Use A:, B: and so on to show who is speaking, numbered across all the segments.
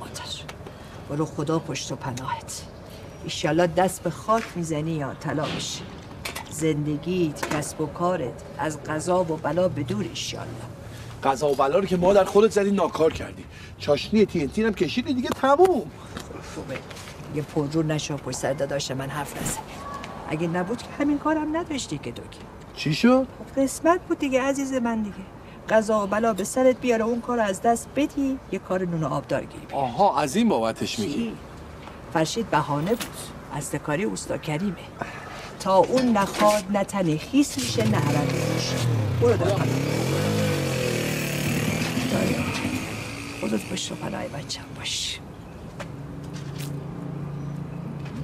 A: مادر برو خدا پشت و پناهت. ایشالله دست به خاک می‌زنی یا طلا بشه زندگیت کسب و کارت از قضا و بلا بدور ایشالله
B: قضا و بلا رو که مادر خودت زدی ناکار کردی. چاشنی تی هم کشیدی دیگه تموم.
A: خوبه. یه پررو نشو پشت سر داداش من حرف نزنی اگه نبود که همین کارم نداشتی که دوکی
B: چی شد؟
A: خب قسمت بود دیگه عزیز من دیگه. قضا و بلا به سرت بیاره اون کار از دست بدی یه کار نون آبدار گیری
B: آها از این بابتش میگی؟
A: فرشید بهانه بود. از دکاری اوستا کریمه. تا اون نخواد نه تنی خیس میشه نه عرق میشه. برو دکان خودت پشت و پناه بچم باش.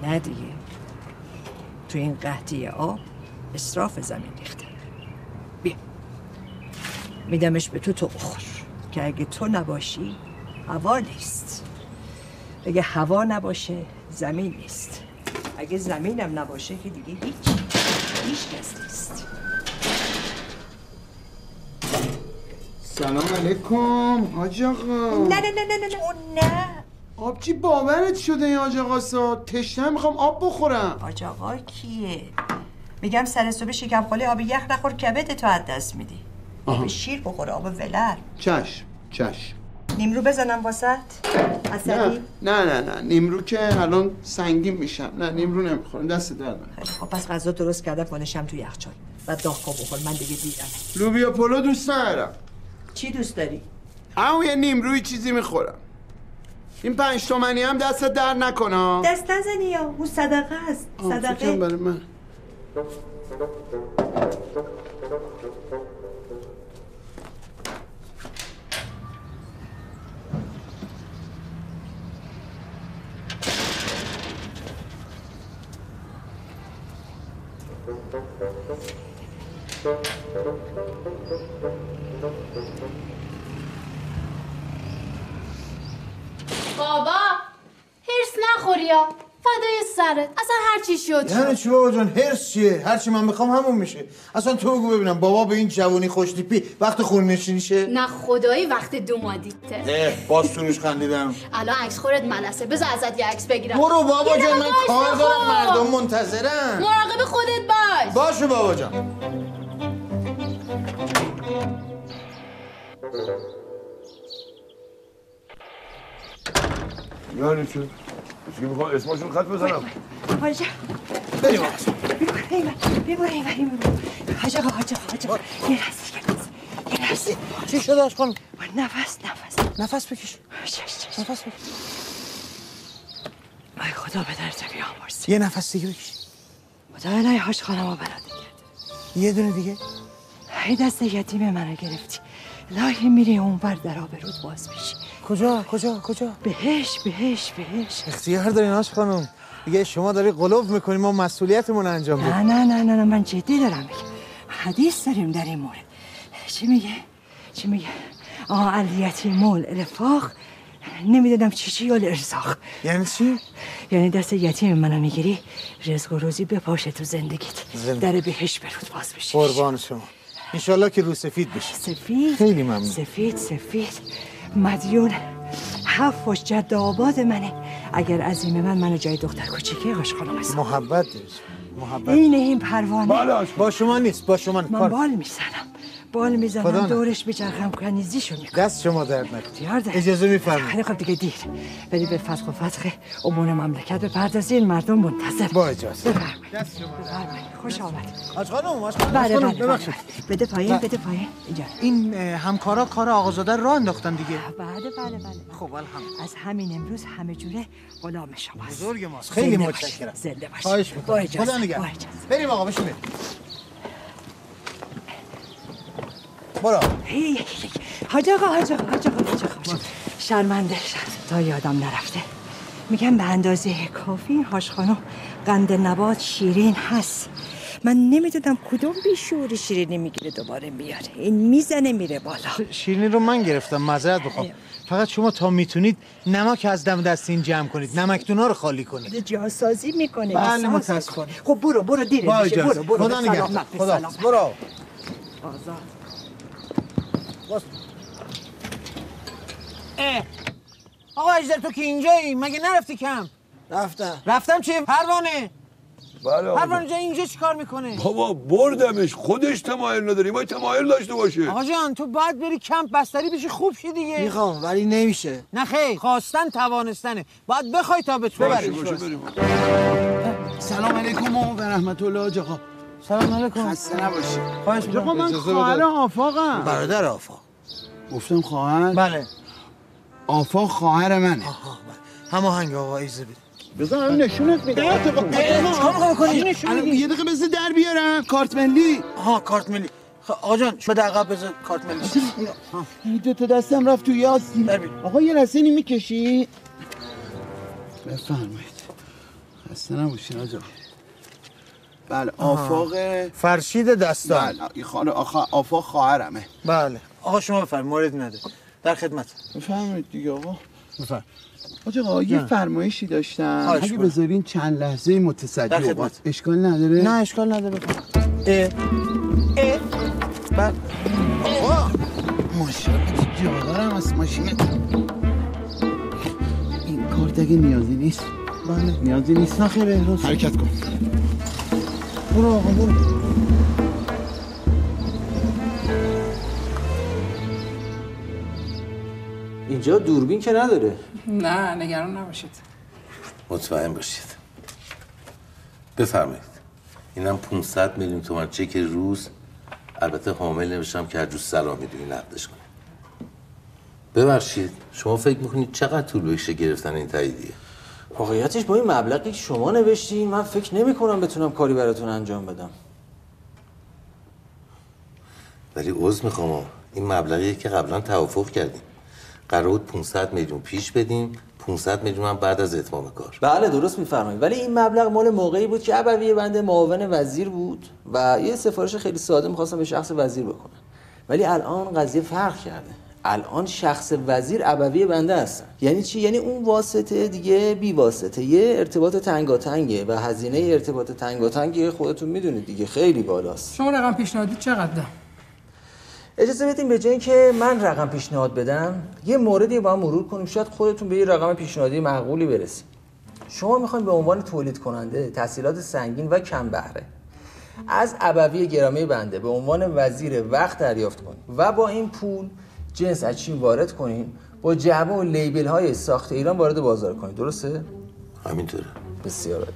A: نه دیگه. تو این قهدی آب اصراف زمین ریخته. بیا میدمش به تو تو بخور. که اگه تو نباشی هوا نیست. اگه هوا نباشه زمین نیست. اگه زمینم نباشه که دیگه هیچ هیچ کس نیست.
C: سلام علیکم حاج آقا
A: نه نه نه نه نه اون نه.
C: آبجی باورت شده این حاج آقا تشنه می‌خوام آب بخورم.
A: حاج آقا کیه؟ میگم سر صبح شکم خالی آب یخ نخور کبد تو از دست میدی. آب شیر بخور آب ولر.
C: چشم چشم.
A: نیمرو بزنم واسط.
C: نه نه نه نه. نیمرو که الان سنگین میشم. نه نیمرو نمی‌خورم. دست در
A: خب پس غذا درست کردم وانشم تو یخچال. بعد داغ بخور. من دیگه دیرم.
C: لوبیا پلو دوست ندارم.
A: چی دوست داری؟
C: اما یه نیمروی چیزی می‌خورم. این پنج تومنی هم دست در نکنه.
A: دست نزنی یا؟ اون صدقه است. صدقه.
C: برای من.
D: بابا هرس نخوری یا فدای سرت. اصلا هر چی شد
E: یعنی چی بابا جان؟ هرس چیه؟ هر چی من می‌خوام همون میشه. اصلا تو بگو ببینم بابا به این جوانی خوشتیپی وقت خون نشینیشه
D: نه خدایی وقت دومادیته
E: اه باز تو روش خندیدم.
D: الان عکس خورت ملسه. بذار ازت یه عکس بگیرم.
E: برو بابا جان من کار دارم. مردم منتظرن.
D: مراقب خودت باش.
E: باشه بابا جان.
B: یعنی چی؟ چی می‌خوام اسمشون خط بزنم.
A: حاجا
B: بریم.
A: بگو ایوه بگو حاج آقا حاج آقا حاج آقا. یه لحظه یه لحظه. یه لحظه.
E: چی شده آش خانم؟
A: نفس نفس.
E: نفس بکش.
A: چش چش
E: نفس بکش.
A: ای خدا به درد بیامرز
E: یه نفس دیگه بکش.
A: خدا الهی هاش خانم رو بلده
E: یه دونه دیگه.
A: ای دست یتیم منو گرفتی. الهی میری اونور در آبرود باز میشی.
E: کجا؟ کجا؟ کجا؟
A: بهش بهش بهش.
E: اختیار دارین آش خانم. دیگه شما داری قلوب می‌کنی ما مسئولیتمون انجام بدیم.
A: نه نه نه نه من جدی دارم میگم. حدیث داریم در این مورد. چی میگه؟ چی میگه؟ آه الیتیم الرفاق نمی‌دونم چی چی یا ارزاق
E: یعنی چی؟
A: یعنی دست یتیم منو می‌گیری رزق و روزی بپاشه تو زندگیت.
E: زند-
A: در بهش برود باز بشی
E: قربان شما. انشالله که رو سفید بشه.
A: سفید.
E: خیلی ممنون.
A: سفید سفید. مدیون هفت جد آباد منه. اگر عظیم من منو جای دختر کوچیکه هاش خانم هست
E: محبت محبت.
A: این این پروانه.
E: با شما نیست. با شما
A: من
E: کار-
A: بال می‌زنم. بال می‌زنم. دورش بچرخم کنیزیشو می‌کنم.
E: دست شما درد نکنه. اجازه میفرمایید.
A: خیلی خب دیگه دیر. بری به فتح و فتح امور مملکت بپردازین مردم منتظر.
E: با اجازه.
A: بفرمایید.
E: دست شما
A: بفرمایید. خوش آمد
E: آج خانم آج خانم
A: بله بله بله
E: ببخشید.
A: بده پایین بده پایین. اینجا.
E: این همکارا کار آقازاده رو انداختن دیگه.
A: بله بله بله.
E: خب الحمد.
A: از همین امروز همه جوره غلام شماست.
E: بزرگ ماست. خیلی. متشکرم.
A: زنده باش
E: خواهش می‌کنم. خدا نگهدار. بریم آقا بشین بریم برو.
A: حاج آقا حاج آقا حاج آقا حاج آقا شرمنده شد تا یادم نرفته. میگم به اندازه کافی هاش خانم قند نبات شیرین هست. من نمی‌دونم کدوم بیشوری شیرینی می‌گیره دوباره میاره. این می‌زنه میره بالا.
E: شیرینی رو من گرفتم. معذرت بخوام فقط شما تا می‌تونید نمک از دم دستین جمع کنید. نمکدونا رو خالی کنید.
A: جاسازی می‌کنه.
E: بله،.
A: می‌کنه. خب برو برو دیره میشه. برو برو.
E: خدا نگهدار. خدا. برو.
A: آزاد.
E: آقا اجدر تو که اینجایی؟ مگه نرفتی کم؟
F: رفتم.
E: رفتم چی؟ پروانه.
G: بله
E: پروانه جان اینجا چیکار می‌کنه؟
G: بابا بردمش. خودش تمایل نداری. ما تمایل داشته باشه
E: آقا جان تو باید بری کمپ بستری بشی خوب شی دیگه.
F: می‌خوام ولی نمیشه.
E: نه خیر. خواستن توانستنه. باید بخوای تا بهت
G: باشه
E: ببری
C: سلام علیکم و رحمت الله آقا
E: سلام علیکم.
C: خسته نباشی.
E: خواهش
C: آقا
E: می‌کنم.
C: من
E: اجازه
C: خواهر. آفاقم.
F: برادر آفا
C: گفتم خواهر؟
E: بله.
C: آفاق خواهر منه.
F: هماهنگ آقا ایزه بده
C: بذار نشونت میدم.
E: چیکار می‌خوای بکنی؟
C: الان یه دقیقه بذار در بیارم. کارت ملی
F: آها کارت ملی خب آقا جان شما در عقب بذار کارت ملی
C: این دو تا دستم رفت تو یاستی. آقا یه لحظه اینی می‌کشی؟ بفرمایید. خسته نباشین آجا. بله آفاق
F: فرشید دستان.
C: بله این خانه آخا آفاق خواهرمه.
F: بله. آقا شما بفرم مورد نده در خدمت.
C: بفرمایید دیگه آقا.
F: بفرم.
C: آقا یه. فرمایشی داشتم. اگه. بذارین چند لحظه متصدی
F: در
C: اوقات. اشکال نداره؟
F: نه اشکال نداره. بفرم اه. اه. بله.
C: آقا ماشاءالله که جا دارم از ماشین این کارت اگه نیازی نیست.
F: بله.
C: نیازی نیست.
F: نه راست
C: حرکت کن.
F: برو آقا برو.
H: اینجا دوربین که نداره.
I: نه نگران نباشید.
J: مطمئن باشید. بفرمایید. اینم 500 میلیون تومن چک روز. البته حامل نوشتم که هر جور سلام می‌دونی نقدش کنید ببخشید شما فکر می‌کنید چقدر طول بکشه گرفتن این تاییدیه؟
H: واقعیتش با این مبلغی که شما نوشتین من فکر نمی کنم بتونم کاری براتون انجام بدم.
J: ولی عذر می‌خوام این مبلغیه که قبلا توافق کردیم. قرار بود 500 میلیون پیش بدیم. 500 میلیون هم بعد از اتمام کار.
H: بله درست میفرمایید. ولی این مبلغ مال موقعی بود که ابوی بنده معاون وزیر بود و یه سفارش خیلی ساده می‌خواستم به شخص وزیر بکنم. ولی الان قضیه فرق کرده. الان شخص وزیر ابوی بنده هستن یعنی چی؟ یعنی اون واسطه دیگه بی واسطه. یه ارتباط تنگاتنگه و هزینه ارتباط تنگاتنگ خودتون می‌دونید دیگه. خیلی بالاست.
I: شما رقم پیشنهادی چقدر
H: اجازه بدین به جای اینکه من رقم پیشنهاد بدم یه موردی با هم مرور کنیم. شاید خودتون به یه رقم پیشنهادی معقولی برسید. شما می‌خواین به عنوان تولید کننده تحصیلات سنگین و کم بهره از ابوی گرامی بنده به عنوان وزیر وقت دریافت کنید و با این پول جنس از چین وارد کنین با جعبه و لیبل های ساخت ایران وارد بازار کنید درسته؟
J: همینطوره.
H: بسیار عالی.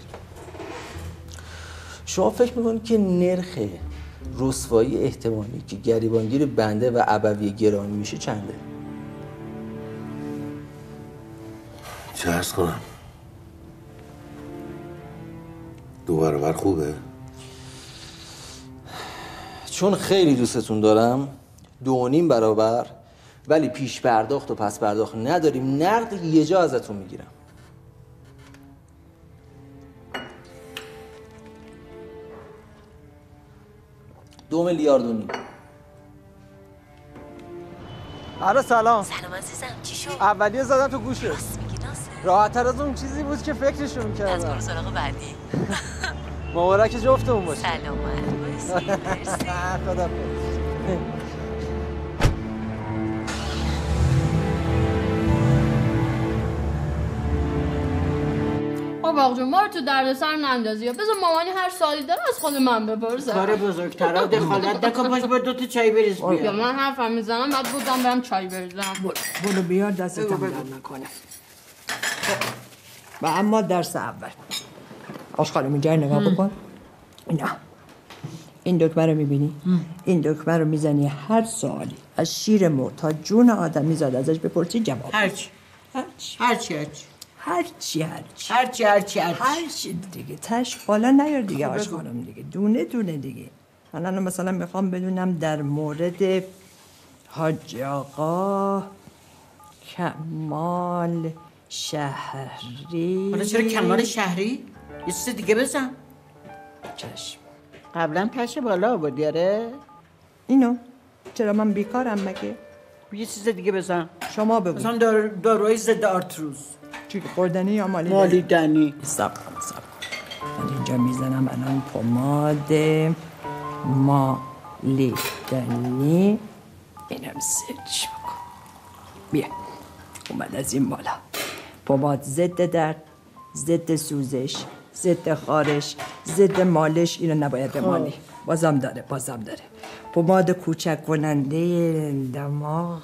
H: شما فکر می‌کنید که نرخ رسوایی احتمالی که گریبانگیر بنده و ابوی گرامی میشه چنده؟
J: چه ارز کنم. دو برابر خوبه.
H: چون خیلی دوستتون دارم دو نیم برابر ولی پیش پرداخت و پس پرداخت نداریم. نقد یه جا ازتون می‌گیرم. دو میلیارد و نیم.
K: آره سلام.
L: سلام عزیزم چی شد؟
K: اولیه زدم تو گوشه
L: راست میگی
K: راحتتر از اون چیزی بود که فکرشو
L: از
K: می‌کردم
L: برو سراغ بعدی.
K: مبارک جفتمون باشه.
L: بایستی مرسی
K: خدا
D: آقا جون ما رو تو دردسر نندازی. بذار مامانی هر سالی داره از خود من بپرسه.
M: کار بزرگترا دخالت نکن باش با دو تا چای بریز
D: یا
M: بیا.
D: من حرفم می‌زنم بعد بودم برم چای بریزم.
A: برو بیار دستتم در نکنه. و اما درس اول. آشخاله اینجا نگاه بکن. اینا. این دکمه رو می‌بینی؟ این دکمه رو می‌زنی هر سوالی. از شیر مر تا جون آدمی زاد ازش بپرسی جواب.
M: هرچی
A: هرچی
M: هرچی هرچی
A: هرچی هرچی
M: هرچی هرچی هرچی
A: دیگه. تش بالا نیار دیگه آش خانم دیگه. دونه دونه دیگه. من الان مثلا می‌خوام بدونم در مورد حاج آقا کمال شهری.
M: حالا چرا کمال شهری؟ یه چیز دیگه بزن.
A: چشم.
M: قبلا پشه بالا آوردی آره؟
A: اینو. چرا من بیکارم مگه؟
M: یه چیز دیگه بزن.
A: شما بگو.
M: مثلا دار... داروهای ضد آرتروز
A: چی خوردنی یا مالی
M: مالیدنی.
A: صبر کن صبر کن. من اینجا می‌زنم الان پماد مالیدنی. اینم سرچ بکن. بیا اومد از این بالا. پماد ضد درد ضد سوزش ضد خارش ضد مالش. اینو نباید بمانی بازم داره بازم داره. پماد کوچک کننده دماغ.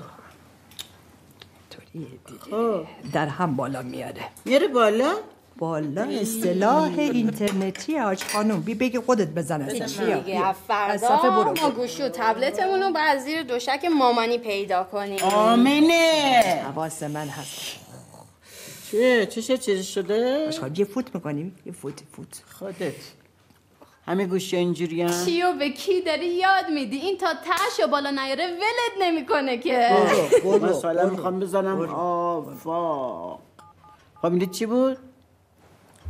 A: دیگه در هم بالا میاره.
M: میره بالا؟
A: بالا اصطلاح اینترنتی آج خانم. بی بگی خودت بزن.
D: از فردا
A: از صفحه برو.
D: ما گوشی و تبلتمون رو باید زیر دوشک مامانی پیدا کنیم.
M: آمینه.
A: حواس من هست.
M: چیه؟ چه چیزی شده؟
A: آشخال یه فوت می‌کنیم. یه فوت فوت.
M: خودت. همه گوشی اینجوری هم
D: چیو به کی داری یاد میدی؟ این تا تش و بالا نیاره ولت نمی‌کنه که.
M: مثلا می‌خوام بزنم. آفاق خب این چی بود؟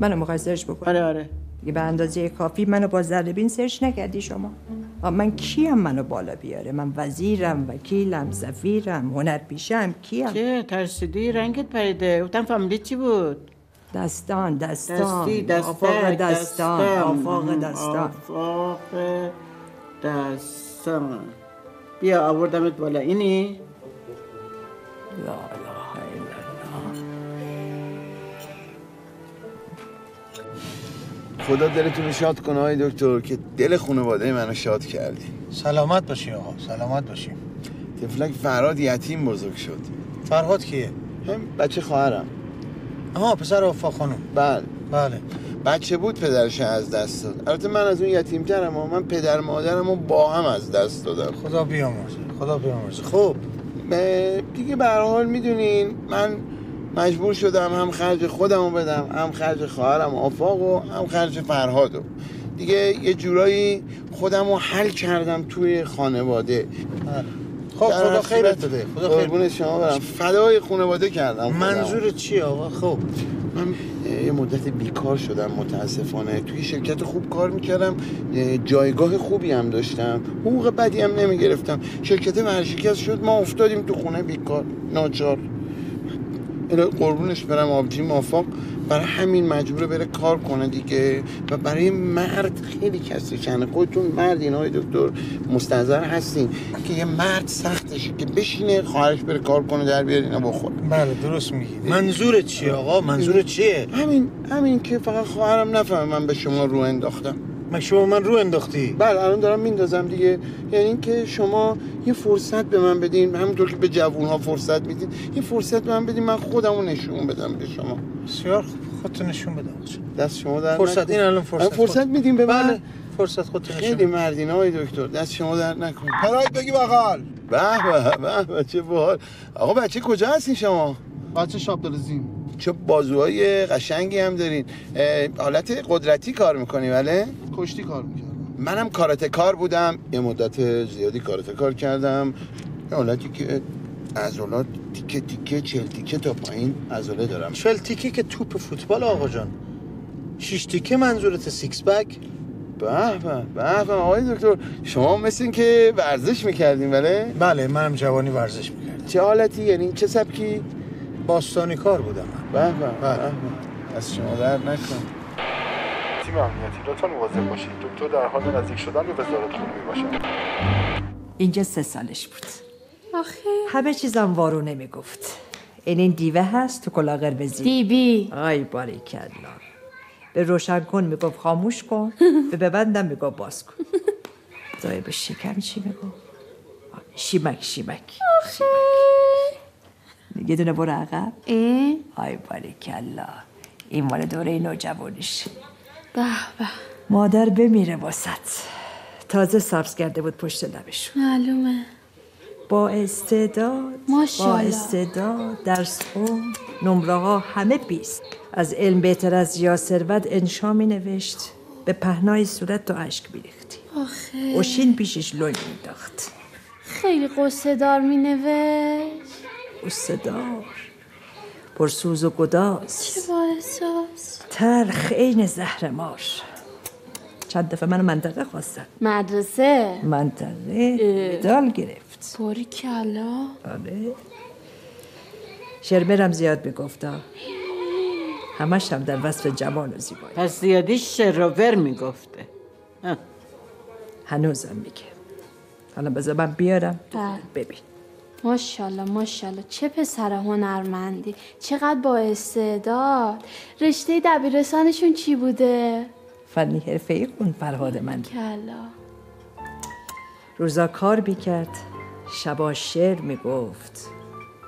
A: منو search بکنی
M: آره آره.
A: دیگه به اندازه کافی منو با ذره search نکردی شما. من کیم منو بالا بیاره؟ من وزیرم وکیلم سفیرم هنرپیشم کیم؟
M: چه ترسیدی؟ رنگت پریده. گفتم فهمیدی چی بود؟
A: دستان دستان.
M: دستی دستک
A: آفاق دستان. آفاق دستان.
M: آفاق دستان. بیا آوردمت بالا. اینی؟
A: لا اله الا الله.
C: خدا دلتون شاد کنه های دکتر که دل خانواده منو شاد کردی.
E: سلامت باشی آقا سلامت باشی.
C: تفلک فراد یتیم بزرگ شد.
E: فرهاد کیه؟
C: هم بچه خواهرم.
E: آها پسر وفا خانم.
C: بله.
E: بله.
C: بچه بود پدرش از دست داد. البته من از اون یتیم ترم و من پدر مادرم رو با هم از دست دادم.
E: خدا بیامرزه. خدا بیامرزه. خب.
C: دیگه به هر حال می‌دونین من مجبور شدم هم خرج خودم رو بدم هم خرج خواهرم آفاق و هم خرج فرهادو دیگه یه جورایی خودم رو حل کردم توی خانواده.
E: خب خدا خیرت بده. خدا خیر
C: شما برم. فدای خانواده کردم.
E: منظور چیه آقا؟ خب.
C: من یه مدت بیکار شدم متاسفانه. توی شرکت خوب کار می‌کردم. اه، جایگاه خوبی هم داشتم. حقوق بدی هم نمی‌گرفتم. شرکت ورشکست شد ما افتادیم تو خونه بیکار ناچار. قربونش برم آبجی موفق برای همین مجبوره بره کار کنه دیگه. و برای مرد خیلی کسی کنه خودتون مرد این های دکتر مستظر هستین که یه مرد سختشه که بشینه خواهرش بره کار کنه در بیاره اینا بخوره.
E: بله درست میگی منظورت چیه آقا؟ منظورت چیه؟
C: همین همین که فقط خواهرم نفهمه من به شما رو انداختم.
E: من شما من رو انداختی
C: بله الان دارم میندازم دیگه یعنی اینکه شما یه فرصت به من بدین همونطور که به جوون ها فرصت میدین یه فرصت به من بدین من خودم رو نشون بدم به شما
E: بسیار. خودتو نشون جان.
C: دست شما در
E: فرصت. این الان فرصت
C: فرصت
E: خود.
C: میدیم به من
E: بله فرصت خودتو نشون
C: خیلی. مردین های دکتر دست شما در نکن
B: پراید بگی بغل
C: به به به به چه باحال آقا بچه کجا هستین شما
N: بچه شاب دلزیم
C: چه بازوهای قشنگی هم دارین. حالت قدرتی کار می‌کنی بله؟
N: کشتی کار می‌کردم.
C: منم کارate کار بودم. یه مدت زیادی کارate کار کردم. یه حالتی که عضلات تیکه تیکه چل تیکه تا پایین عضله دارم.
E: چل تیکه که توپ فوتبال آقا جان. شیش تیکه منظورت سیکس بک؟
C: به به به به آقای دکتر. شما مثل این که ورزش می‌کردین بله؟
E: بله منم جوانی ورزش می‌کردم.
C: چه حالتی؟ یعنی چه سبکی؟
E: باستانی کار بودم. من
C: به به
E: بله.
C: به به. از شما در نکن
N: تیم امنیتی لطفا مواظب باشید. دکتر در حال نزدیک شدن به وزارت خونه باشد.
A: اینجا سه سالش بود.
D: آخه.
A: همه چیزم وارو نمی‌گفت این این دیوه هست تو کلا قرمزی.
D: دیبی
A: آی باری کلا به روشن کن می‌گفت خاموش کن. به ببندم می‌گفت باز کن. دای به شکم چی می‌گفت شیمک شیمک. یه دونه برو عقب.
D: اه
A: آی باری کلا این مال دوره نوجوانیش.
D: به به.
A: مادر بمیره واسط. تازه سبز کرده بود پشت لبشون
D: معلومه.
A: با استعداد
D: ماشاءالله.
A: با استعداد درس خون نمره ها همه بیست. از علم بهتر از یا ثروت انشا می نوشت به پهنای صورت تو اشک میریختی.
D: آخه.
A: اوشین پیشش لنگ مینداخت
D: خیلی قصه دار می نوشت
A: استدار پرسوز و گداز.
D: چه با احساس
A: ترخ عین زهر مار چند دفعه منو منطقه خواستن.
D: مدرسه؟
A: منطقه. مدال گرفت.
D: باری کلا؟
A: آره شرمرم زیاد می‌گفتم همش هم در وصف جمال و زیبایی.
M: پس زیادی شروور می‌گفته.
A: هنوزم میگه. حالا بذار من بیارم.
D: بله.
A: ببین.
D: ماشاءالله ماشاءالله. چه پسر هنرمندی. چقدر با استعداد رشته دبیرستانشون چی بوده؟
A: فنی حرفه ای خون فرهاد من.
D: کلا
A: روزا کار بیکرد شبا شعر می‌گفت.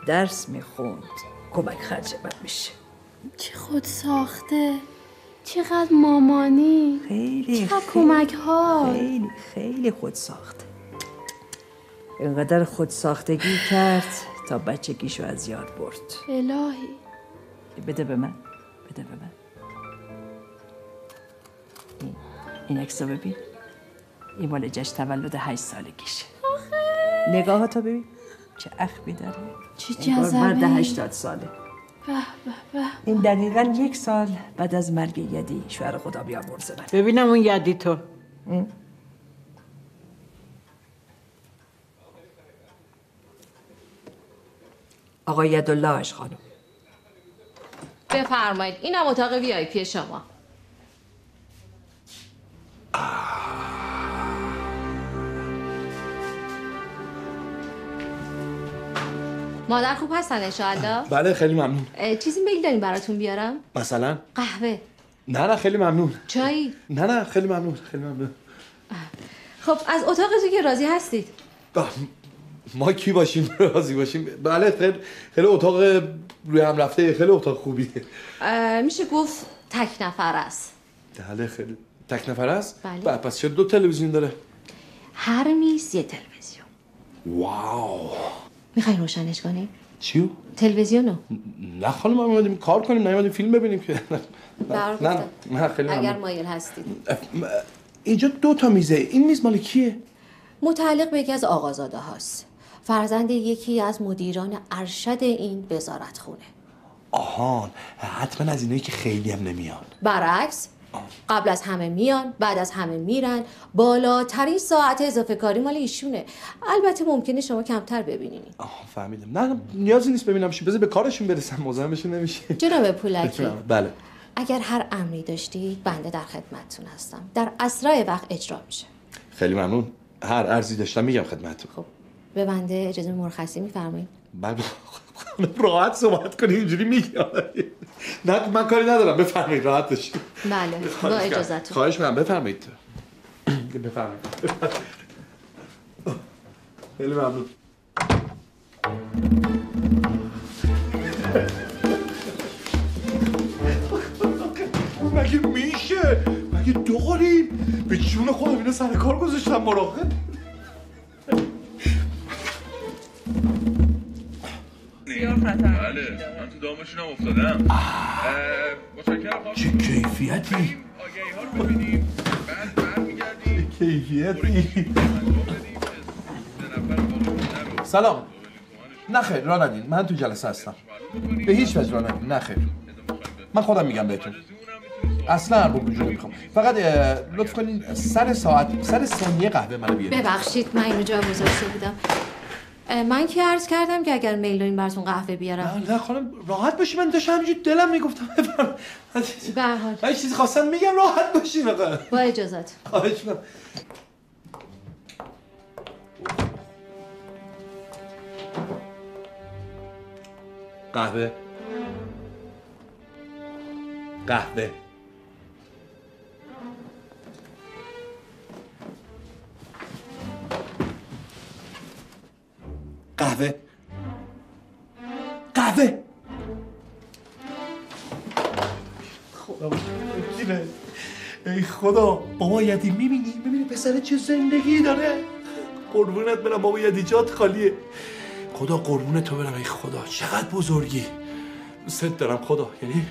A: درس می‌خوند. کمک خرج من میشه.
D: چه خود ساخته. چقدر مامانی.
A: خیلی
D: چقدر کمک ها
A: خیلی خیلی خود ساخته. اینقدر خود ساختگی کرد تا بچگیشو از یاد برد.
D: الهی.
A: بده به من. بده به من. این, این عکس رو ببین. این مال جشن تولد هشت سالگیشه نگاه تا ببین. چه اخمی داره.
D: چه جذبه.
A: مرد هشتاد ساله.
D: به به به.
A: این دقیقا یک سال بعد از مرگ یدی شوهر خدا بیامرز من.
M: ببینم اون یدی تو.
A: آقای یدالله خانم.
O: بفرمایید. اینم اتاق وی آی پی شما. مادر خوب هستن انشاءالله؟
B: بله خیلی ممنون.
O: چیزی میل داریم براتون بیارم؟
B: مثلا؟
O: قهوه.
B: نه نه خیلی ممنون.
O: چایی؟
B: نه نه خیلی ممنون خیلی ممنون.
O: خب از اتاقتون که راضی هستید؟
B: ما کی باشیم؟ راضی باشیم؟ بله خیلی خیلی اتاق روی هم رفته خیلی اتاق خوبیه.
O: میشه گفت تک نفر است.
B: بله خیلی تک نفر است؟
O: بله.
B: بله پس چرا دو تلویزیون داره؟
O: هر میز یه تلویزیون.
B: واو.
O: می‌خوای روشنش کنی؟
B: چیو
O: تلویزیونو
B: نه خانم ما اومدیم کار کنیم نیومدیم فیلم ببینیم که. نه. نه خیلی
O: اگر. مایل هستید.
B: اینجا دو تا میزه این میز مال کیه؟
O: متعلق به یکی از آقازاده هاست. فرزند یکی از مدیران ارشد این وزارت خونه
B: آهان حتما از اینایی که خیلی هم نمیان.
O: برعکس قبل از همه میان بعد از همه میرن. بالاترین ساعت اضافه کاری مال ایشونه. البته ممکنه شما کمتر ببینین
B: آه فهمیدم. نه نیازی نیست ببینمش بذار به کارشون برسم. مزاحمشون نمیشه.
O: جناب پولکی.
B: بله.
O: اگر هر امری داشتید بنده در خدمتتون هستم. در اسرع وقت اجرا میشه.
B: خیلی ممنون. هر ارزی داشتم میگم خدمتتون. خب.
O: به بنده اجازه مرخصی میفرمایید.
B: بله راحت صحبت کنی اینجوری میگی نه من کاری ندارم. بفرمایید راحت باشید
O: بله با
B: خواهش می‌کنم.
O: اجازتون
B: خواهش می‌کنم بفرمایید. بفرمایید. خیلی ممنون. مگه میشه؟ مگه داریم به جون خودم اینو سر کار گذاشتم مراقب.
P: بله من تو دامشون هم افتادم متشکرم
B: چه کیفیتی؟ کیفیتی؟ سلام. نه خیر راه ندین من تو جلسه هستم. به هیچ وجه راه ندین نه خیر. من خودم میگم بهتون. اصلا هر وجود نمی‌خوام. فقط لطف کنین سر ساعت سر ثانیه قهوه منو بیارید.
O: ببخشید من اینو جا گذاشته بودم. من که عرض کردم که اگر میل دارین براتون قهوه بیارم.
B: نه خانم راحت باشی من داشتم همینجوری دلم می‌گفتم
O: به هر حال.
B: من چیزی خواستم میگم راحت باشین آقا
O: با اجازت.
B: خواهش می‌کنم. قهوه. قهوه. قهوه. قهوه. خدا. ای خدا بابا یدی می‌بینی؟ می‌بینی پسر چه زندگی داره؟ قربونت برم بابا یدی جات خالیه. خدا قربون تو برم ای خدا. چقدر بزرگی. دوست دارم خدا. یعنی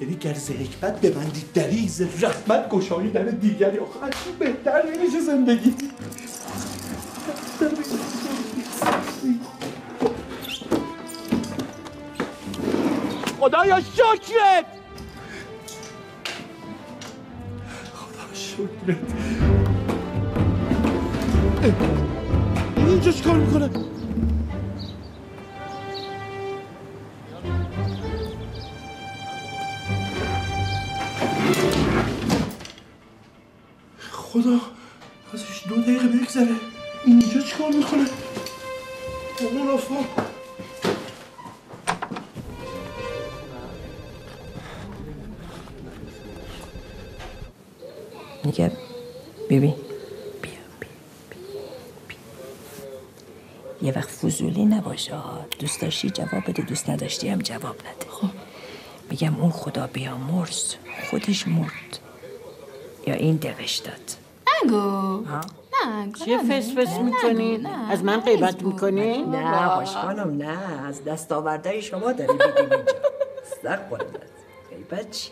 B: یعنی گرز حکمت ببندی دری ز رحمت گشایی در دیگری. آخه بهتر نمیشه زندگی. خدایا شکرت! خدا شکرت. این اینجا چیکار می‌کنه؟ خدا ازش دو دقیقه بگذره. اینجا چیکار می‌کنه؟
A: ببین. بیا بیا بیا یه وقت فضولی نباشه ها. دوست داشتی جواب بده دوست نداشتی هم جواب نده. خب. میگم اون خدا بیامرز خودش مرد. یا این دقش داد.
D: نگو.
M: چیه فس فس می‌کنی؟ از من غیبت می‌کنی؟
A: نه خوش خانم نه. از دستاوردهای شما داری میدیم اینجا. الله غیبت چی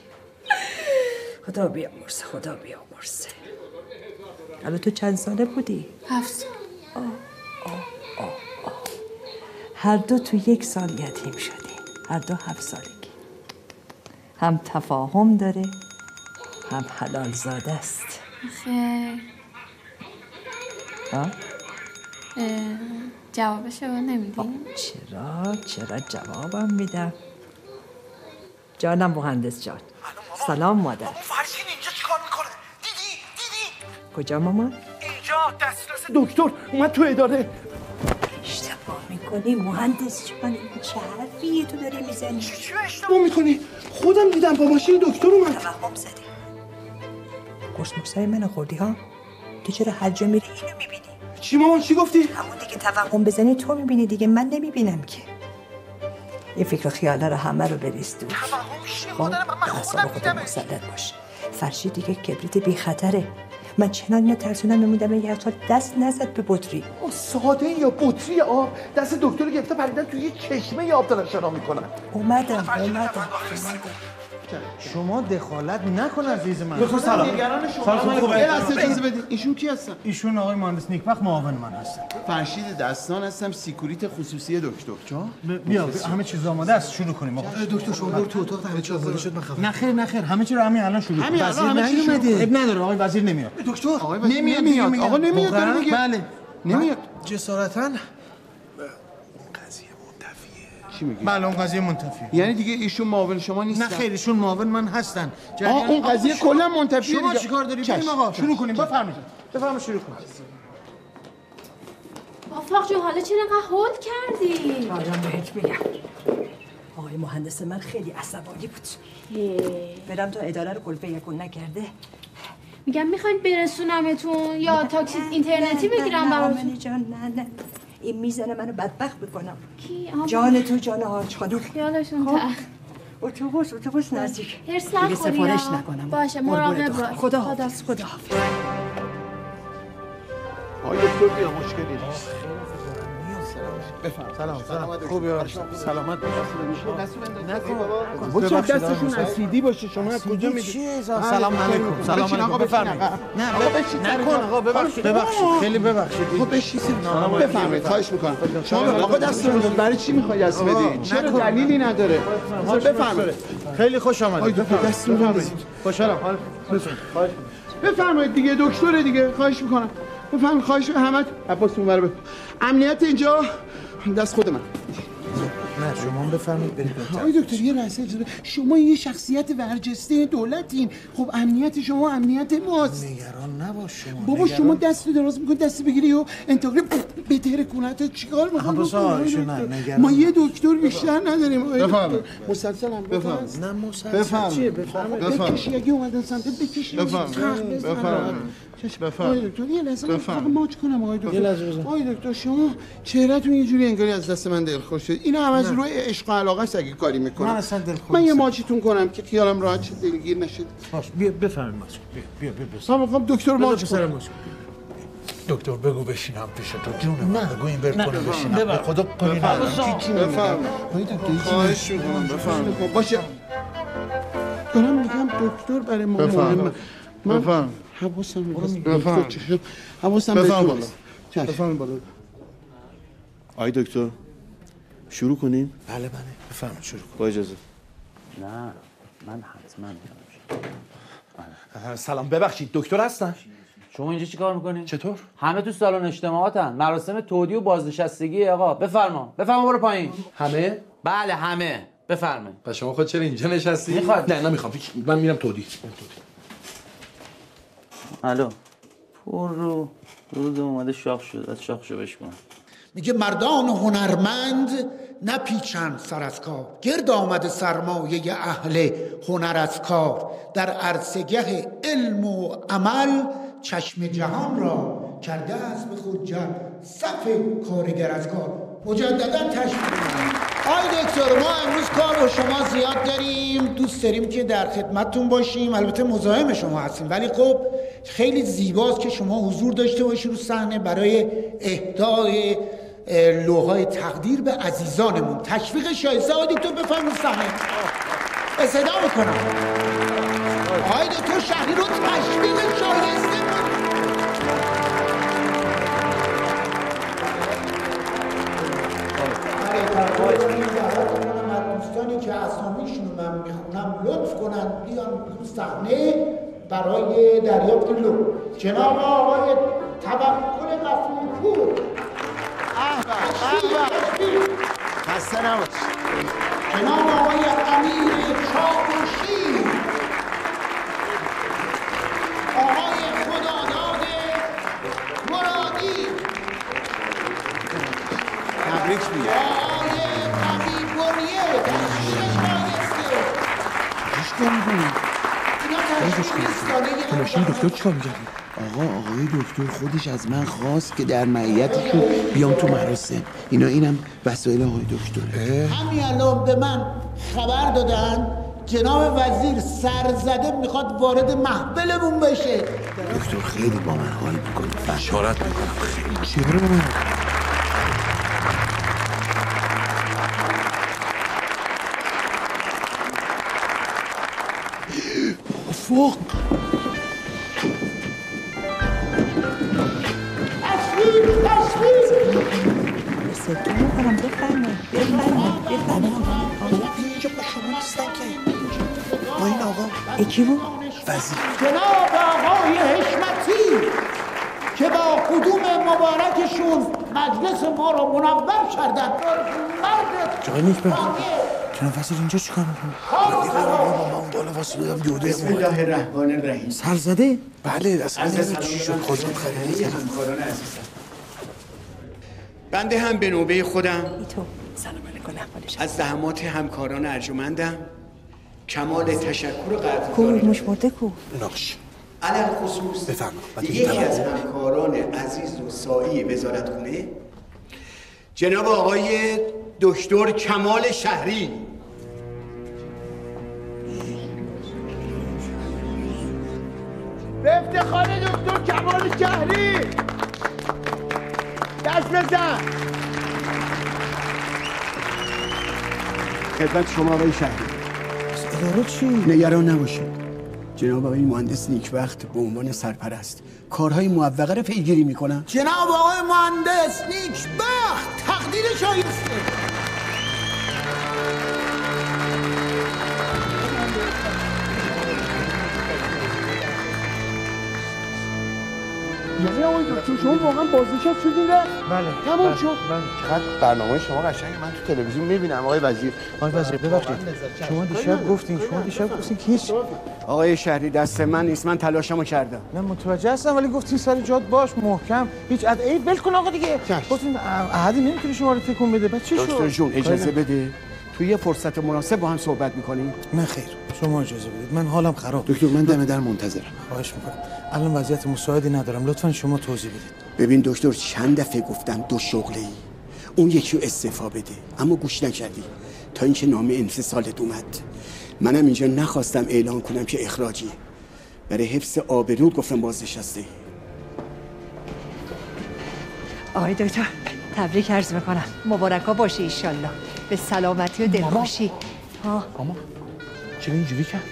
A: خدا بیامرزه خدا بیامرزه حالا تو چند ساله بودی؟
D: هفت
A: هر دو تو یک سال یتیم شدیم هر دو هفت سالگی. هم تفاهم داره هم حلال زاده است.
D: خیر.
A: ها؟
D: اه، جوابشو نمیدی؟
A: چرا؟ چرا جوابم میدم؟ جانم مهندس جان. سلام مادر. کجا مامان
B: اینجا دسترس دکتر اومد تو اداره.
A: اشتباه می‌کنی مهندس جان این چه حرفیه تو داری می‌زنی؟
B: چی اشتباه می‌کنی؟ خودم دیدم با ماشین دکتر اومد.
A: توهم زدی. قرص من خوردی ها؟ تو چرا هر جا میری اینو می‌بینی؟
B: چی مامان چی گفتی؟
A: همون دیگه توهم بزنی تو می‌بینی دیگه من نمی‌بینم که. یه فکر و خیالا رو همه رو بریز دور خب به اعصاب خودت مسلط باش. فرشی دیگه کبریت بی خطره من چنان اینو ترسونم نموندم یه سال دست نزد به بطری.
B: او ساده یا بطری آب؟ دست دکتر گرفته پریدن توی یه چشمه آب دارن شنا می‌کنن.
A: اومدم اومدم.
E: شما دخالت نکن عزیز من.
B: دکتر سلام. نگران شما.
E: خوبه
B: یه لحظه اجازه بدید. ایشون کی هستن؟
E: ایشون آقای مهندس نیکبخت معاون من هستن.
C: فرشید دستان هستم سیکوریت خصوصی دکتر. چون؟
E: بیا همه چیز آماده است. شروع کنیم. آقا.
B: دکتر شما برو تو اتاق همه چی آماده شد من خبر
E: نه خیر نه خیر. همه چی رو همین الان شروع
B: همین
E: کنیم.
B: الان همه چی. کن.
E: اب نداره آقای وزیر نمیاد.
B: دکتر آقای وزیر
E: نمیاد
B: آقا. نمیاد داره
E: واقعا؟
B: میگه.
E: بله.
B: نمیاد.
N: جسارتا
C: چی میگی؟
E: بله اون قضیه منتفی.
C: یعنی دیگه ایشون معاون شما نیستن؟
E: نه خیر ایشون معاون من هستن.
C: آه، اون قضیه
E: شما-
C: کلا منتفیه
E: شما. چیکار داری بریم آقا. شروع کنیم. بفرمایید. بفرمایید شروع کنیم
D: آفاق جون حالا چرا انقدر هول کردی؟
A: آدم بهت میگم. آقای مهندس من خیلی عصبانی بود. برم تا اداره رو کلفه یکون نکرده.
D: میگم می‌خواین برسونمتون یا تاکسی اینترنتی بگیرم براتون؟
A: جان نه نه. این می‌زنه منو بدبخت بکنم
D: کی.
A: جان تو جان آج خانم
D: خیالشون
A: خب.
D: تخت
A: اتوبوس اتوبوس نزدیک
D: هرس نخوری
A: سفارش. نکنم
D: باشه مراقب. باش
A: خدا حافظ خدا حافظ
C: آقای دکتر بیا مشکلی نیست
E: سلام سلام. خوبی سلامت
C: بابا. چه دستشون اسیدی باشه شما از کجا می‌دید
E: چیه؟ سلام علیکم. سلام علیکم. بفرمایید. نه
C: آقا
E: ب-
C: بشین سر
E: نکن. آقا ببخشید. ببخشید. خیلی ببخشید.
C: خب بشین بفرمایید. خواهش می‌کنم. شما آقا دست رو برای چی می‌خوای دست بدی؟ چرا
E: نکن.
C: دلیلی نداره؟ بفرمایید.
E: خیلی خوش آمدید.
C: دکتر دست رو بفرمایید.
E: خوشحالم.
C: بفرمایید دیگه. دکتره دیگه. خواهش می‌کنم. بفرمایید. خواهش احمد عباس اون بره امنیت اینجا. دست خود من.
E: نه شما هم بفرمایید برید
C: آقای دکتر یه لحظه. شما یه شخصیت برجسته دولتین خب امنیت شما امنیت ماست.
E: نگران نباش شما
C: بابا
E: نگران-
C: شما دست دراز می‌کنی دست بگیری و انتقال به تهر کنت چیکار می‌خوام ما یه دکتر بیشتر نداریم آقای
E: بفرمایید.
C: دکتر. مسلسل هم بفرمایید.
E: نه مسلسل. چیه؟ بفرمایید.
C: بکشی اگه اومدن سمتت بکشی.
E: بفرمایید. بفرمایید.
C: چشم.
E: بفرمایید.
C: آقای دکتر یه لحظه. فقط ماچ کنم آقای دکتر
E: یه لحظه بزن.
C: آقای دکتر شما چهرهتون یه جوری انگاری از دست من دلخوش شد اینا هم از
E: نه.
C: روی عشق و علاقه است اگه کاری می‌کنم
E: من اصلا دلخوش
C: من یه. ماچتون کنم که خیالم راحت شد دلگیر نشد
E: باش بیا بفرمایید ماچ بیا بیا بیا
C: من می‌خوام دکتر ماچ کنم
N: دکتر بگو بشینم پیش تو جون
E: نه.
N: بگو این بر کنه
E: بفرمایید.
N: بشینم به. خدا کنی ندارم. چی چی دکتر هیچی
C: خواهش می‌کنم بفرمایید باشه دارم میگم دکتر برای ما من
N: بفرمایید.
C: حواسم چشم حواسم بهتون
N: بالا.
C: آقای دکتر شروع کنیم؟
N: بله بله. بفرمایید شروع کن
C: با اجازه.
M: نه من حتما
B: سلام. ببخشید دکتر هستن؟
K: شما اینجا چیکار می‌کنی؟
B: چطور؟
K: همه تو سالن اجتماعاتن. مراسم تودی و بازنشستگی آقا. بفرما بفرما برو پایین.
B: همه؟
K: بله همه. بفرمایید.
B: پس شما خود چرا اینجا نشستی؟
K: می‌خواد.
B: نه نمی‌خوام من میرم تودی. میرم تودی.
M: الو. پر رو روز اومده شاخ شد. از شاخ شو بشکنم
Q: میگه مردان هنرمند نپیچند سر از کار. گرد آمده سرمایه اهل هنر از کار. در عرصگه علم و عمل چشم جهان را کرده است به خود جمع صف کارگر از کار. مجددا تشکر آی دکتر ما امروز کار با شما زیاد داریم. دوست داریم که در خدمتتون باشیم. البته مزاحم شما هستیم. ولی خب خیلی زیباست که شما حضور داشته باشید رو صحنه برای اهدای اه، لوهای تقدیر به عزیزانمون. تشویق شایسته آقای دکتر بفرمایید صحنه. صدا می‌کنم. آقای دکتر شهری رو تشویق شایسته دوستانی که اسامیشون من می‌خونم لطف کنن بیان رو صحنه برای دریافت لو جناب آقای توکل غفورپور
C: خسته نباش
Q: جناب آقای امیر چاوشی آقای خداداد مرادی
C: تبریک میگم.
B: تلاشی دکتر چیکار می‌کردی؟
C: آقا آقای دکتر خودش از من خواست که در معیتشون بیام تو مراسم. اینا اینم وسایل آقای دکتره.
Q: همین الان به من خبر دادن جناب وزیر سرزده می‌خواد وارد محفلمون بشه.
C: دکتر خیلی با من حال می‌کنه.
G: اشارت می‌کنم. خیلی.
B: چرا
C: افق با این آقا.
A: یکی بود.
C: وزیر.
Q: جناب آقای حشمتی که با قدوم مبارکشون مجلس ما را منور کردن مرد
B: جای نیک به جناب وزیر اینجا چیکار می‌کنه؟
C: من بالا واسه دادم دوده
M: بسم الله الرحمن الرحیم.
B: سرزده؟ بله اصلا چی شد؟ خودم خریدی
M: همکاران عزیزم. بنده هم به نوبه خودم.
A: تو سلام علیکم احوالش
M: از زحمات همکاران ارجمندم. کمال تشکر و
A: کو
M: قدردانی
A: مشمرده کو
B: ناش
M: علل خصوص یکی از همکاران عزیز و سایی وزارتخونه جناب آقای دکتر کمال شهری
Q: به افتخار دکتر کمال شهری دست بزن.
M: خدمت شما آقای شهری
B: اداره چی؟
M: نگران نباشید. جناب آقای مهندس نیکوقت به عنوان سرپرست. کارهای موفقه رو پیگیری می‌کنم.
Q: جناب آقای مهندس نیک بخت تقدیر شایسته.
B: یعنی آقای دکتر شما واقعا بازنشست شدین؟ بله تموم
C: بله.
B: شد.
C: چقدر برنامه شما قشنگه من تو تلویزیون می‌بینم آقای وزیر.
E: آقای وزیر ببخشید. شما دیشب گفتین شما دیشب گفتین که هیچ
M: آقای شهری دست من نیست من تلاشمو کردم.
E: نه متوجه هستم ولی گفتین سر جات باش محکم. هیچ اد ای ول کن آقا دیگه. گفتین احدی نمی‌تونه شما رو تکون بده. بعد چی شد؟
M: دکتر جون اجازه بده. تو یه فرصت مناسب با هم صحبت می‌کنیم؟
E: نه خیر. شما اجازه بدید. من حالم خراب.
C: دکتر من دم در منتظرم.
E: خواهش می‌کنم. الان وضعیت مساعدی ندارم. لطفا شما توضیح بدید.
M: ببین دکتر چند دفعه گفتم دو شغله ای اون یکی رو استعفا بده. اما گوش نکردی. تا اینکه نامه انفصالت اومد. منم اینجا نخواستم اعلام کنم که اخراجی. برای حفظ آبرو گفتم بازنشسته. ای
A: آقای دکتر تبریک عرض می‌کنم. مبارک ها باشه ایشالله به سلامتی و دلخوشی. ها.
B: ماما چرا اینجوری کرد؟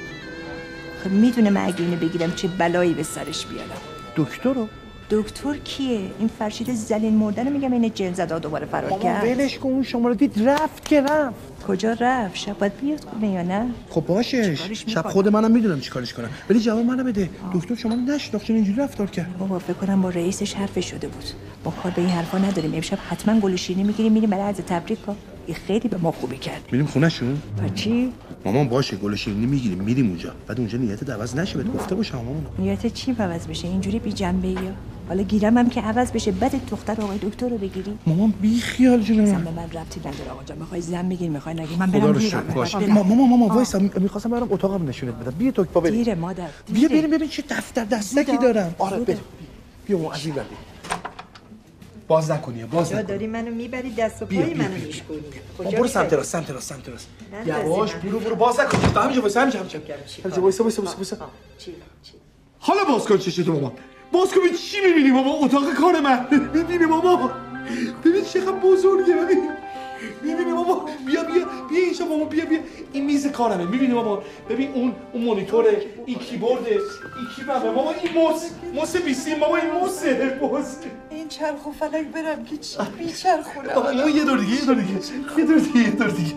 A: خب می‌دونه من اگه اینو بگیرم چه بلایی به سرش بیارم.
B: دکتر رو
A: دکتر کیه؟ این فرشید زلین مردن میگم این جن زدا دوباره فرار
B: ماما
A: کرد.
B: ولش کن اون شما رو دید رفت که رفت.
A: کجا رفت؟ شب باید بیاد خونه یا نه؟
B: خب
A: چیکارش
B: شب؟ خود منم می‌دونم چیکارش کنم. ولی جواب منو بده. دکتر شما نشناخت چرا اینجوری رفتار کرد؟
A: بابا فکر کنم با رئیسش حرف شده بود. ما کار به این حرفا نداریم. امشب حتما گل شیرینی می‌گیریم میریم برای عرض تبریک ها این خیلی به ما خوبی کرد
B: میریم خونهشون
A: و چی؟
B: مامان باشه گل شیرینی می‌گیریم میریم اونجا. بعد اونجا نیت عوض نشه بهت گفته باشم مامان.
A: نیت چی عوض بشه؟ اینجوری بی جنبه یا؟ حالا گیرم هم که عوض بشه بعد دختر آقای دکتر رو بگیری.
B: مامان بی خیال جون من
A: به من ربطی نداره آقا جان. می‌خوای زن بگیر می‌خوای نگیر من برم
B: باش. مامان ماما وایسا. می‌خواستم برم اتاقم نشونت بدم. بیا تو پا بریم
A: دیره مادر
B: بیا. بریم ببین چه دفتر دستکی. دارم. آره بیا مامان از این ور باز نکنی باز نکنی.
A: داری منو می‌بری دست و پای منو. میشکنی
B: ما برو سمت راست سمت راست سمت راست. یواش. برو برو باز نکن. تا همینجا وایسا همینجا همینجا وایسا وایسا وایسا وایسا.
A: چی چی؟
B: حالا باز کن چشتو مامان باز کن چی می‌بینی مامان اتاق کار من. می‌بینی مامان ببین چقدر بزرگه. می‌بینی مامان بیا بیا بیا اینجا مامان بیا بیا. این میز کارمه. می‌بینی مامان ببین اون اون مانیتوره این کیبورده این کیبمه. مامان این موس موس بیسیم. مامان این موسه موس.
A: این چرخ و فلک برم که چی بیچرخونه
B: مامان یه دور دیگه یه دور دیگه یه دور دیگه یه دور دیگه.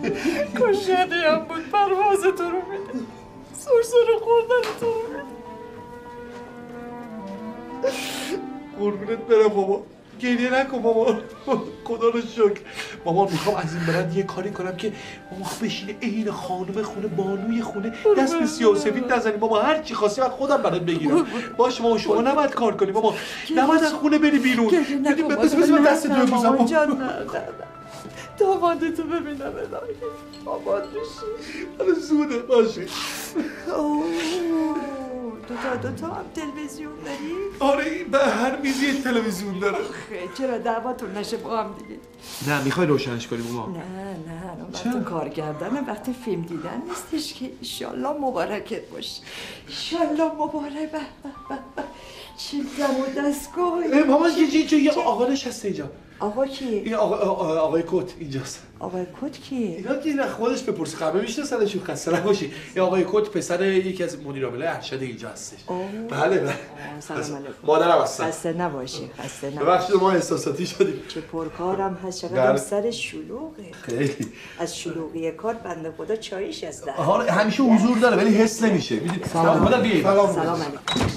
A: کشنی هم بود پرواز تو رو میده سرسر خوردن تو رو میده
B: قربونت برم بابا. گریه نکن مامان خدا رو شکر. مامان می‌خوام از این برد یه کاری کنم که ماما بشینه عین خانم خونه بانوی خونه. دست به سیاسفید نزنی. ماما هر چی خواستی من خودم برات بگیرم. باش ماما شما نباید کار کنی. ماما نباید از خونه بری بیرون. بدی بس بس من دست تو ببوسم
A: مامان جان نه نه نه داماد تو ببینم الهی آباد بشی
B: حالا زوده باشه
A: دوتا دوتا هم تلویزیون داری؟
B: آره این به هر میزی تلویزیون داره.
A: خیلی چرا دعواتون نشه با هم دیگه؟
B: نه می‌خوای روشنش کنی ماما
A: نه نه الان وقت کار کردن وقت فیلم دیدن نیستش که. ایشالله مبارکت باشه. ایشالله مبارک به به به چه دم و دستگاهی
B: ماما یه چی یه آقا نشسته اینجا.
A: آقا کی؟
B: این آقا آقا- آقای کت اینجاست.
A: آقای کت کیه؟
B: اینا که نه خودش بپرس. قبل میشناسنشون خسته نباشی این آقای کت پسر یکی از مدیر عامل ارشد اینجا هستش. بله بله.
A: سلام علیکم.
B: مادرم هستن
A: خسته نباشی خسته نباشی.
B: ببخشید ما احساساتی شدیم.
A: چه پرکارم هست. چقدر
B: بله.
A: سر شلوغه.
B: خیلی.
A: از شلوغی کار بنده خدا چایش از دهن.
B: حالا همیشه حضور داره ولی حس نمیشه. می‌دونی سلام مادر بیایید.
A: سلام علیکم.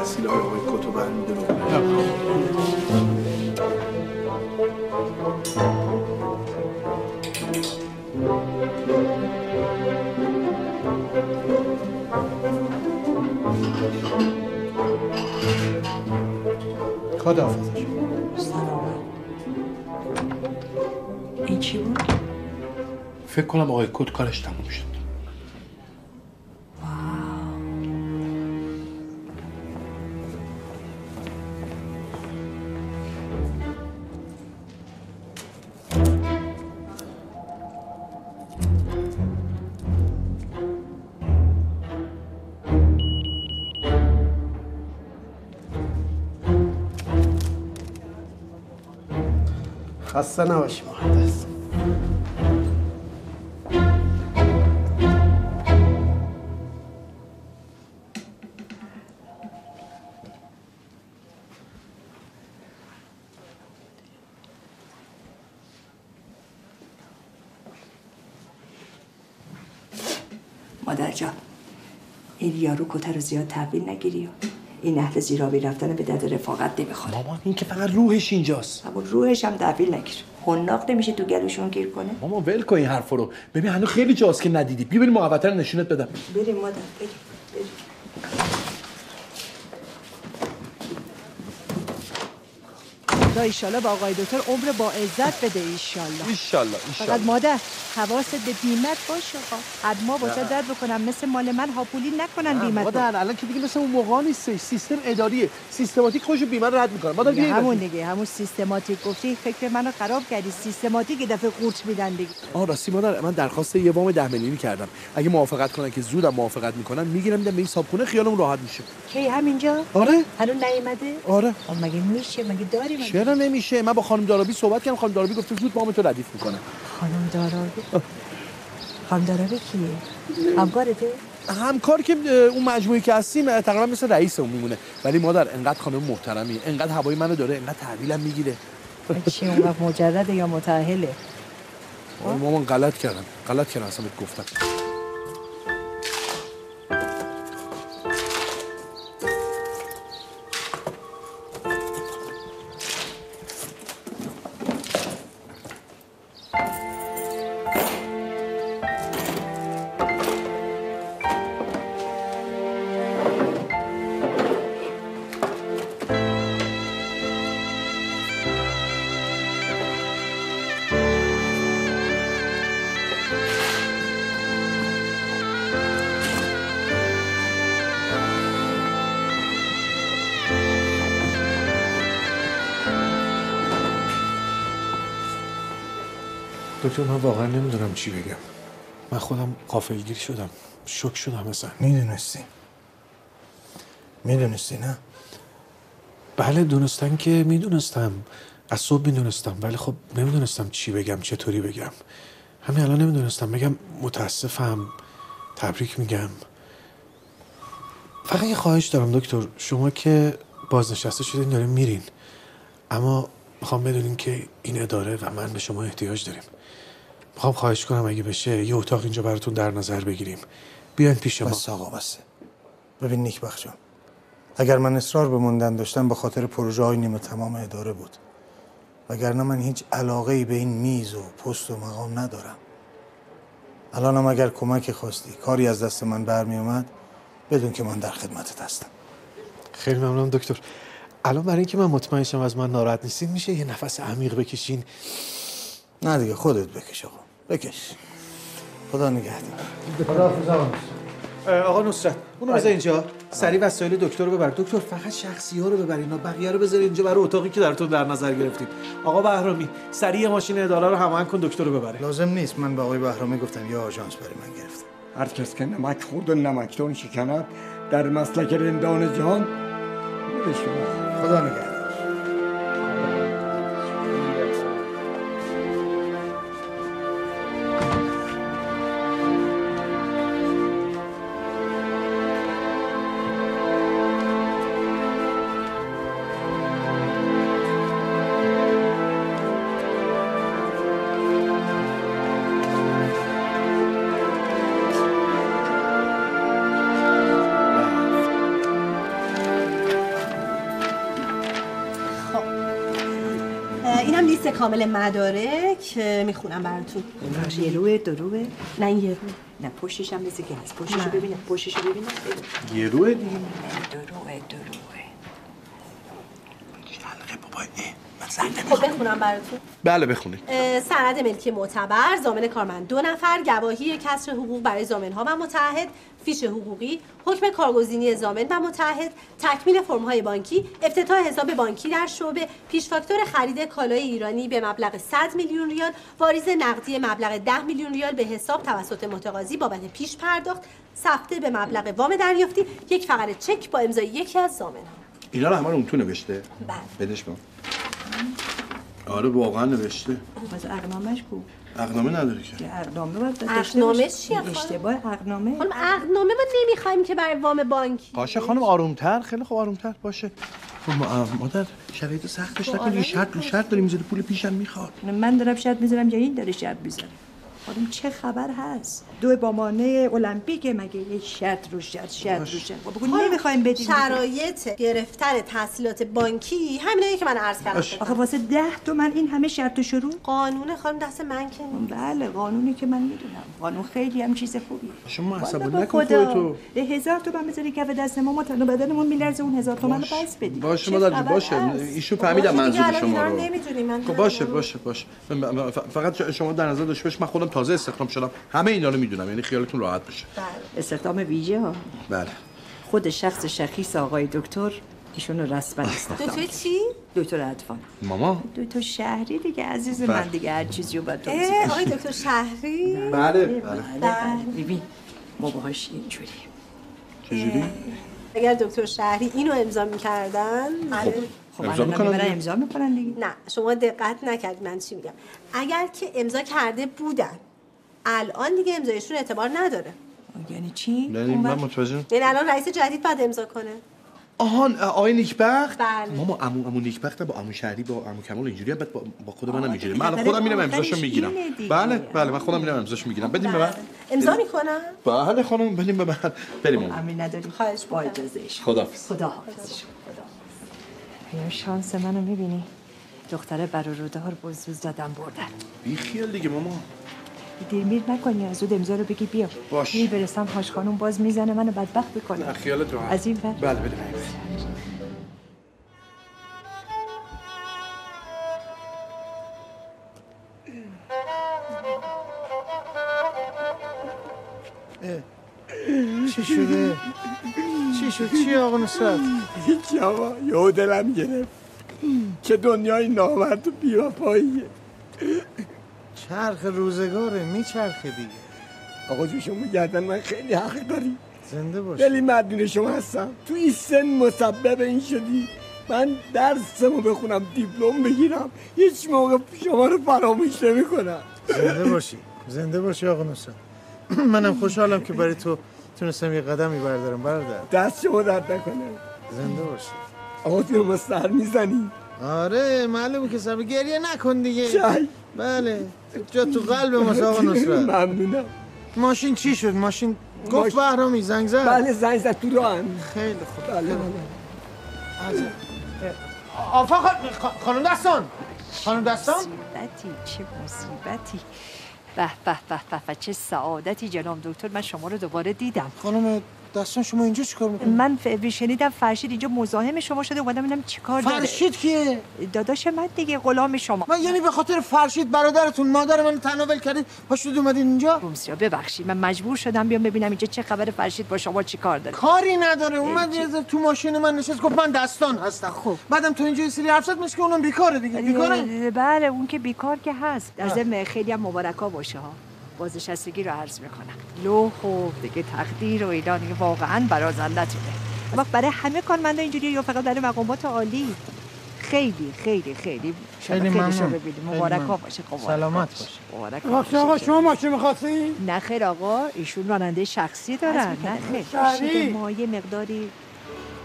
B: وسیله های آقای کت رو برمیداره خداحافظ فکر کنم آقای کت کارش تموم شد.
M: خسته نباشی
A: یارو کته رو زیاد تحویل نگیری این اهل زیرابی رفتن به درد رفاقت نمی‌خوره.
B: مامان این که فقط روحش اینجاست.
A: اما روحش هم تحویل نگیر. حناق نمیشه تو گلوشون گیر کنه.
B: ماما ول کن این حرفا رو. ببین هنوز خیلی جاست که ندیدی. بیا بریم محوطه رو نشونت بدم.
A: بریم مادر بریم بریم. خدا ایشالله با آقای دکتر عمر با عزت بده ایشالله
B: ایشالله
A: فقط مادر حواست به بیمت باشه. آقا حتما واسه درد بکنم. مثل مال من هاپولی نکنن بیمت
B: مادر الان که دیگه مثل اون موقع نیستش سیستم اداریه. سیستماتیک خودش رو بیمه رد می‌کنه. مادر
A: دیگه
B: بیا
A: همون دیگه. همون سیستماتیک. گفتی فکر منو خراب کردی. سیستماتیک یه دفعه قورت میدن دیگه.
B: آه راستی مادر من درخواست یه وام ده میلیونی کردم. اگه موافقت کنن که زودم موافقت می‌کنن می‌گیرم میدم به این صابخونه خیالمون راحت میشه.
A: کی همینجا؟
B: آره.
A: هنوز نیومده؟
B: آره.
A: مگه میشه؟ مگه داری؟ مگه
B: چرا نمیشه؟ من با خانم دارابی صحبت کردم. خانم دارابی گفته زود وام تو ردیف می‌کنه.
A: خانم دارابی؟ خانم دارابی کیه؟ همکارته؟
B: همکار که اون مجموعی که هستیم تقریبا مثل رئیس اون میمونه. ولی مادر انقدر خانم محترمی انقدر هوای منو داره انقدر تحویلم می‌گیره.
A: چی اون مجرده یا متأهله؟
B: مامان غلط کردم. غلط کردم اصلا بهت گفتم.
N: دکتر من واقعا نمی‌دونم چی بگم. من خودم غافلگیر شدم. شک شدم مثلا
E: می‌دونستی؟ می‌دونستی نه؟
N: بله دونستن که می‌دونستم. از صبح می‌دونستم. ولی خب نمی‌دونستم چی بگم چطوری بگم. همین الان نمی‌دونستم. بگم متاسفم. تبریک میگم. فقط یه خواهش دارم دکتر. شما که بازنشسته شدین دارین میرین. اما می‌خوام بدونین که این اداره و من به شما احتیاج داریم. می‌خوام خواهش کنم اگه بشه یه اتاق اینجا براتون در نظر بگیریم. بیاین پیش ما.
E: بس آقا بسه ببین نیک بخت جان اگر من اصرار به موندن داشتم به خاطر پروژه های نیمه تمام اداره بود. وگرنه من هیچ علاقه ای به این میز و پست و مقام ندارم. الانم اگر کمک خواستی کاری از دست من برمی اومد بدون که من در خدمتت هستم.
N: خیلی ممنونم دکتر. الان برای اینکه من مطمئن شم از من ناراحت نیستین میشه یه نفس عمیق بکشین؟
E: نه دیگه خودت بکش آقا. بکش. خدا نگهدار.
N: خداحافظ آقا.
E: آقا نصرت
N: اونو بذار اینجا. سریع وسایل دکتر رو ببر. دکتر فقط شخصی ها رو ببر اینا. بقیه رو بذار اینجا برای اتاقی که درتون در نظر گرفتید آقا بهرامی سریع ماشین اداره رو هماهنگ کن دکتر رو ببره.
E: لازم نیست. من به آقای بهرامی گفتم یه آژانس برای من گرفتم
R: هر کس که نمک خورد و نمکدان شکند. در مسلک رندان جهان.
E: خدا نگهدار.
S: کامل مدارک می‌خونم براتون.
A: یه روه دو روه.
S: نه یه رو
A: نه پشتش هم مثل که هست. پشتشو
S: نه.
A: ببینم پشتشو ببینم.
N: یه روه دیگه.
A: روه دو
S: خب بخونم براتون.
N: بله بخونید.
S: سند ملکی معتبر زامن کارمند دو نفر گواهی کسر حقوق برای زامنها و متحد فیش حقوقی حکم کارگزینی زامن و متحد تکمیل فرمهای بانکی افتتاح حساب بانکی در شعبه پیش فاکتور خرید کالای ایرانی به مبلغ 100 میلیون ریال واریز نقدی مبلغ 10 میلیون ریال به حساب توسط متقاضی بابت پیش پرداخت سفته به مبلغ وام دریافتی یک فقره چک با امضای یکی از زامنها.
B: اینا رو همه رو اون تو نوشته؟
S: بله.
B: بدش من آره واقعا نوشته.
A: باز اقنامش کو؟
B: اقنامه نداره که.
A: اقنامه باید داشته
S: اقنامه. چیه خانم؟
A: اشتباه اقنامه
S: خانم اقنامه ما نمی‌خوایم که برای وام بانکی.
N: باشه خانم آرومتر خیلی خوب آرومتر باشه.
B: خب ما- مادر شرایط سختش نکن یه شرط شرط داریم می‌ذاره پول پیشم می‌خواد.
A: من دارم شرط می‌ذارم یا این داره شرط می‌ذاره. خانم چه خبر هست؟ دو بامانه المپیک مگه یه شرط رو شرط شرط رو شرط. خب بگو نمی‌خوایم بدیم
S: شرایط گرفتن تحصیلات بانکی همینه که من عرض کردم.
A: آخه واسه ده تومن این همه شرط و شروع؟
S: قانون خانم دست من که نیست.
A: بله قانونی که من می‌دونم. قانون خیلی هم چیز خوبیه.
B: شما عصبانی نکن
A: خدا.
B: خودتو.
A: هزار تومن بذاری کف دست ما ما تن و بدنمون میلرزه اون هزار تومن رو پس بدیم.
B: باشه. مادر باشه؟ ایشون
S: خب
B: فهمیدم
S: دیگه،
B: منظور شما
S: رو.
B: خب باشه باشه باشه. فقط شما در نظر داشته باشید من خودم تازه استخدام شدم. همه اینا رو می‌دونم یعنی خیالتون راحت باشه.
A: استخدام ویژه ها.
B: بله.
A: خود شخص شخیص آقای دکتر ایشون رو رسما استخدام
S: دکتر. چی؟
A: دکتر عطفان.
B: ماما؟
A: دکتر شهری دیگه عزیز
B: بله.
A: من دیگه هر چیزی رو باید بدم.
S: آقای دکتر شهری؟
B: بله
A: بله
B: بله.
A: بله ببین ما باهاش اینجوری.
B: چجوری؟
S: اگر دکتر شهری اینو امضا می‌کردن
A: خب
B: امضا
A: الان
B: می‌کنن.
A: امضا می‌کنن دیگه.
S: نه شما دقت نکردید من چی میگم. اگر که امضا کرده بودن الان دیگه امضایشون اعتبار نداره.
A: یعنی چی؟
B: یعنی من متوجه
S: یعنی الان رئیس جدید باید امضا کنه.
B: آهان آقای نیکبخت؟
S: بله.
B: ماما عمو عمو نیکبخت با عمو شهری با عمو کمال اینجوری بعد با, با خود منم اینجوری من الان خودم میرم امضاشو می‌گیرم. بله بله من خودم میرم امضاشو می‌گیرم. بدیم به من.
S: امضا می‌کنم؟
B: بله خانم بدیم به من. بریم
A: امین نداری؟
S: خواهش
A: با اجازهش
B: خداحافظ.
A: خدا حافظ یا شانس منو می‌بینی؟ دختره برارودار بزوز دادم بردن.
B: بی خیال دیگه ماما.
A: دیرمیر نکنی از زود امضا رو بگی بیا
B: باش.
A: میبرسم حاج خانوم باز می‌زنه منو بدبخت
B: نه
A: بکنه
B: خیالت راحت
A: از این ور
B: بله بدیم
E: چی شده؟ چی شد؟ چی آقا نصرت؟
R: هیچ آقا یهو دلم گرفت چه دنیای نامرد و بیوفاییه
E: چرخ روزگاره میچرخه دیگه.
R: آقا جو شما گردن من خیلی حق داری.
E: زنده باش.
R: خیلی مدیون شما هستم. تو این سن مسبب این شدی. من درسمو بخونم دیپلم بگیرم. هیچ موقع شما رو فراموش نمی کنم
E: زنده باشی. زنده باشی آقا نصرت منم خوشحالم که برای تو تونستم یه قدمی بردارم برادر.
R: دست شما درد نکنه.
E: زنده باشی.
R: آقا تو ما سر می‌زنی
E: آره معلومه که سر گریه نکن دیگه.
R: چای.
E: بله. جا تو قلب ما آقا نصرت
R: ممنونم.
E: ماشین چی شد؟ ماشین
R: ماش-
E: گفت بهرامی زنگ زد.
R: بله زنگ زد تو راه.
E: خیلی خوب.
R: بله بله.
E: آفا خانم دستان. خانم دستان؟
A: مصیبتی چه مصیبتی. به به به به به چه سعادتی جناب دکتر. من شما رو دوباره دیدم.
E: خانم دستان شما اینجا چیکار می‌کنید
A: من ف- شنیدم فرشید اینجا مزاحم شما شده اومدم ببینم چیکار داره.
E: فرشید کیه؟
A: داداش من دیگه غلام شما.
E: من یعنی به خاطر فرشید برادرتون مادر من تناول کردید پاشید اومدین اینجا؟
A: رومسیا ببخشید من مجبور شدم بیام ببینم اینجا چه خبر فرشید با شما چیکار داره.
E: کاری نداره اومد یه تو ماشین من نشست گفت من دستان هستم. خب. بعدم تو اینجا سری حرف زد که اونم بیکاره دیگه بیکاره.
A: بله اون که بیکار که هست. در ضمن خیلی هم مبارکا باشه ها. بازنشستگی رو عرض می‌کنم لوح و دیگه تقدیر و اینا دیگه واقعا برازندتونه اما برای همه کارمندا اینجوری یا فقط برای مقامات عالی خیلی خیلی خیلی
E: خیلی ممنون.
A: ببینیم
E: خیلی
A: مبارکا
E: ممنون.
A: باشه
E: سلامت
A: باشه.
E: باشه.
A: مبارکا
F: بخش
A: باشه.
F: آقا شما ماشین می‌خواستی؟
A: نه خیر آقا ایشون راننده شخصی دارن نه. خیر ما یه مقداری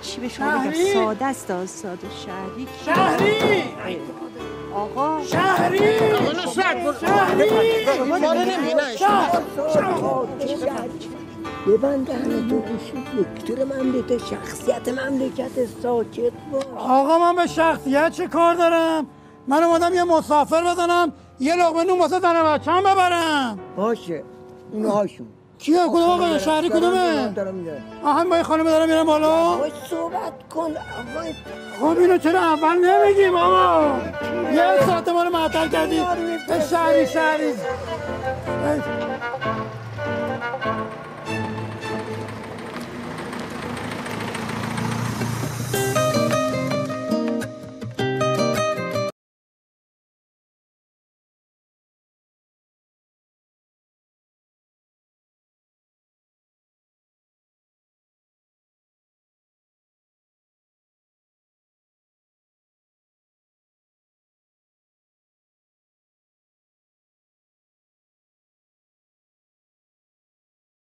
A: چی به شما بگم. ساده است ساده شهری؟
F: شهری.
A: آقا.
F: شهری!
T: ببند دهن تو گوشی دکتر مملکت شخصیت مملکت ساکت باش.
F: آقا من به شخصیت چه کار دارم؟ من اومدم یه مسافر بزنم یه لقمه نون واسه زن بچه‌م ببرم.
T: باشه اونهاشون.
F: کیه؟ کدوم آقا شهری کدومه؟ آهن با خانم دارم میرم بالا.
T: صحبت کن.
F: خب اینو چرا اول نمیگیم آقا یه ساعت ما رو معطل کردی. شهری شهری.